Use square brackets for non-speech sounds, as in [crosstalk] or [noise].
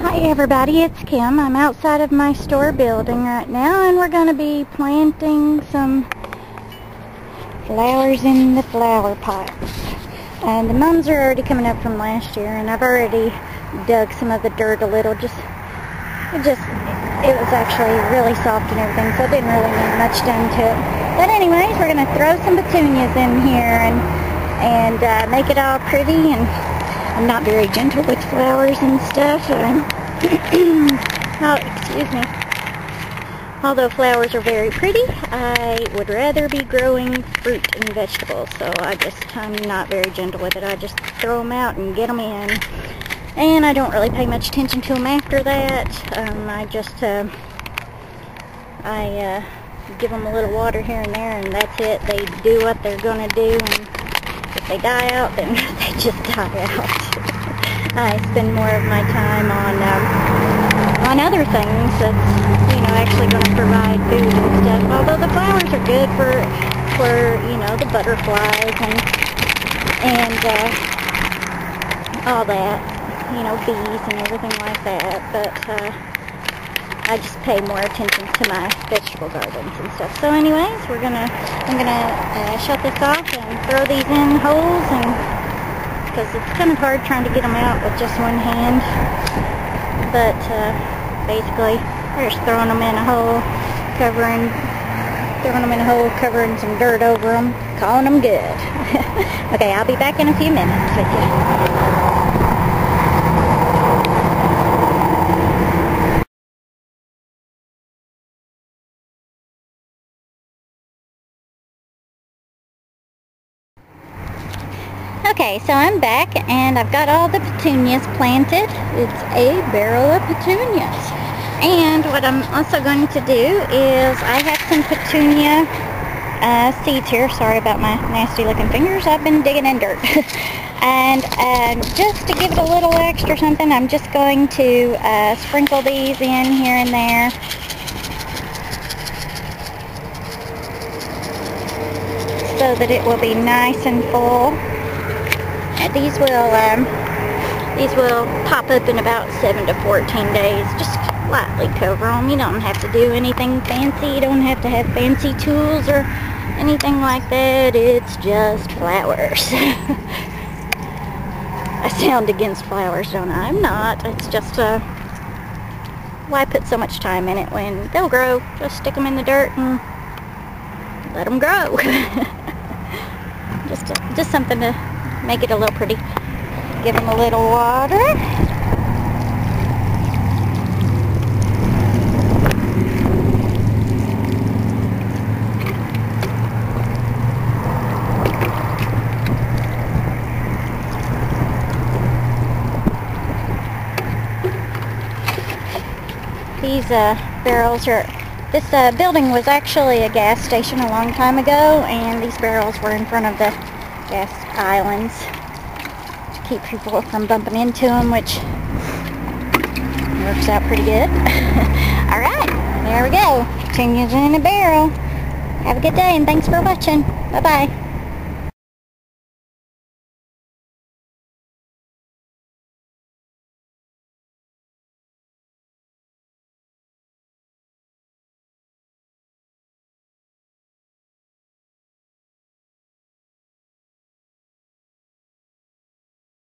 Hi everybody, it's Kim. I'm outside of my store building right now and we're going to be planting some flowers in the flower pots. And the mums are already coming up from last year and I've already dug some of the dirt a little. Just, it just, it was actually really soft and everything so it didn't really need much done to it. But anyways, we're going to throw some petunias in here and, and uh, make it all pretty and I'm not very gentle with flowers and stuff. [clears throat] oh, excuse me. Although flowers are very pretty, I would rather be growing fruit and vegetables. So I just, I'm not very gentle with it. I just throw them out and get them in. And I don't really pay much attention to them after that. Um, I just, uh, I uh, give them a little water here and there and that's it. They do what they're going to do and they die out, then [laughs] they just die out. [laughs] I spend more of my time on um, on other things that's you know actually going to provide food and stuff. Although the flowers are good for for you know the butterflies and and uh, all that, you know bees and everything like that. But uh, I just pay more attention to my vegetable gardens and stuff. So anyways, we're gonna I'm gonna uh, shut this off throw these in holes and because it's kind of hard trying to get them out with just one hand. But uh, basically, we're just throwing them in a hole, covering, throwing them in a hole, covering some dirt over them, calling them good. [laughs] okay, I'll be back in a few minutes with you. Okay, so I'm back and I've got all the petunias planted. It's a barrel of petunias. And what I'm also going to do is I have some petunia uh, seeds here. Sorry about my nasty looking fingers. I've been digging in dirt. [laughs] and uh, just to give it a little extra something, I'm just going to uh, sprinkle these in here and there. So that it will be nice and full these will um, these will pop up in about 7 to 14 days. Just lightly cover them. You don't have to do anything fancy. You don't have to have fancy tools or anything like that. It's just flowers. [laughs] I sound against flowers, don't I? I'm not. It's just, uh, why put so much time in it when they'll grow? Just stick them in the dirt and let them grow. [laughs] just, uh, just something to make it a little pretty. Give them a little water. These uh, barrels are, this uh, building was actually a gas station a long time ago and these barrels were in front of the gas islands to keep people from bumping into them, which works out pretty good. [laughs] Alright, there we go. Petunias in a barrel. Have a good day and thanks for watching. Bye-bye.